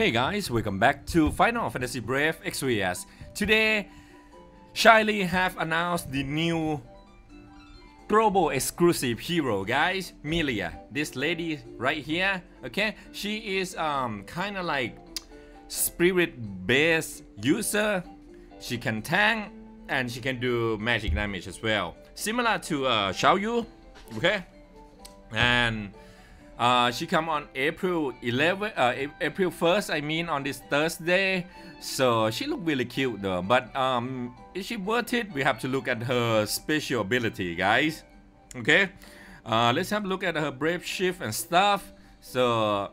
Hey guys, welcome back to Final Fantasy Brave Exvius. Today, Shyly have announced the new global exclusive hero, guys. Milia, this lady right here. Okay, she is um kind of like spirit-based user. She can tank and she can do magic damage as well, similar to uh, Xiaoyu. Okay, and uh, she come on April 11, uh, April 1st. I mean on this Thursday. So she look really cute though. But um, is she worth it? We have to look at her special ability, guys. Okay. Uh, let's have a look at her brave shift and stuff. So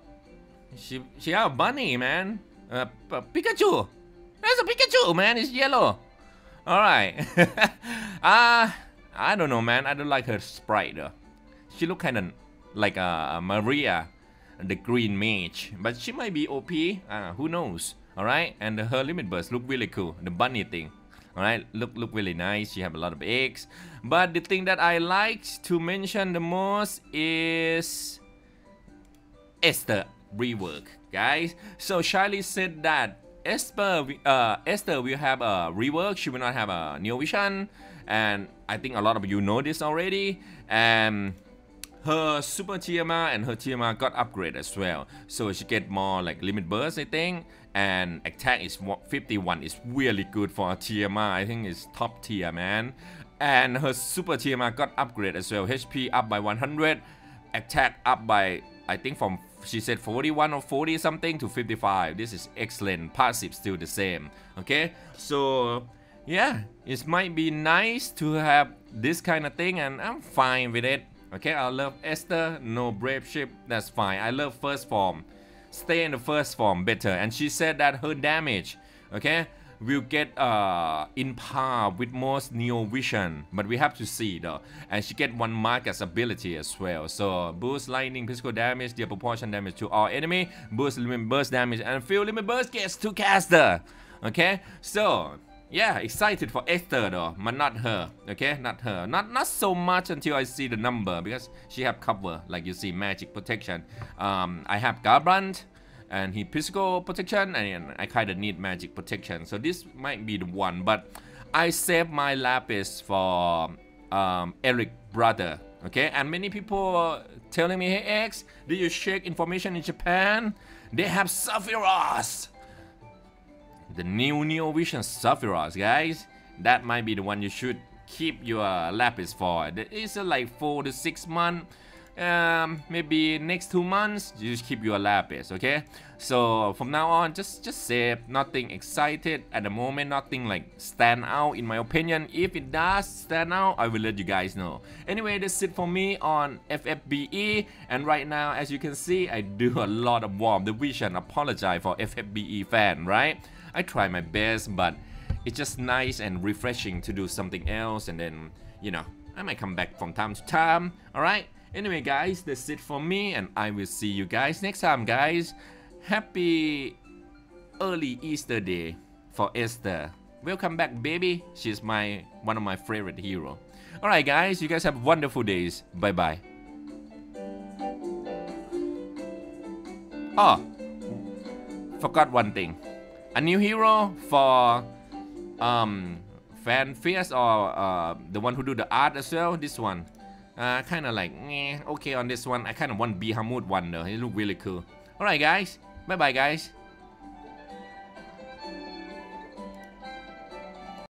she she have bunny, man. Uh, Pikachu. That's a Pikachu, man. It's yellow. All right. uh, I don't know, man. I don't like her sprite though. She look kind of like a Maria, the green mage. But she might be OP, uh, who knows? Alright, and her limit burst look really cool, the bunny thing. Alright, look look really nice, she have a lot of eggs. But the thing that I like to mention the most is Esther rework, guys. So Shyly said that Esther, uh, Esther will have a rework, she will not have a new vision. And I think a lot of you know this already. And her super TMR and her TMR got upgraded as well. So she get more like limit burst, I think. And attack is 51 is really good for TMR. I think it's top tier, man. And her super TMR got upgraded as well. HP up by 100. Attack up by, I think from, she said 41 or 40 something to 55. This is excellent. Passive still the same. Okay, so yeah, it might be nice to have this kind of thing and I'm fine with it. Okay, I love Esther, no brave shift, that's fine. I love first form. Stay in the first form better. And she said that her damage, okay, will get uh, in par with most Neo Vision. But we have to see though. And she get one Marcus ability as well. So boost lightning physical damage, deal proportion damage to all enemy, boost limit burst damage, and fill limit burst gets to caster. Okay, so yeah, excited for Esther though, but not her. Okay, not her. Not not so much until I see the number because she have cover, like you see, magic protection. Um, I have Gabranth, and he physical protection, and I kind of need magic protection. So this might be the one, but I save my lapis for um, Eric brother. Okay, and many people telling me, hey X, did you check information in Japan? They have Sephiroth the new Neo Vision Sephiroth, guys. That might be the one you should keep your lapis for. It's uh, like 4 to 6 months. Um, maybe next two months, you just keep your lapis, okay? So from now on, just just save. Nothing excited at the moment. Nothing like stand out in my opinion. If it does stand out, I will let you guys know. Anyway, that's it for me on FFBE. And right now, as you can see, I do a lot of War of Vision. Apologize for FFBE fan, right? I try my best, but it's just nice and refreshing to do something else and then, you know, I might come back from time to time, alright? Anyway guys, that's it for me and I will see you guys next time guys. Happy early Easter day for Esther. Welcome back baby, she's my one of my favorite hero. Alright guys, you guys have wonderful days. Bye bye. Oh, forgot one thing a new hero for um fan fierce or uh, the one who do the art as well this one uh, kind of like eh, okay on this one. I kind of want Bahamut one though. It look really cool. Alright guys. Bye bye guys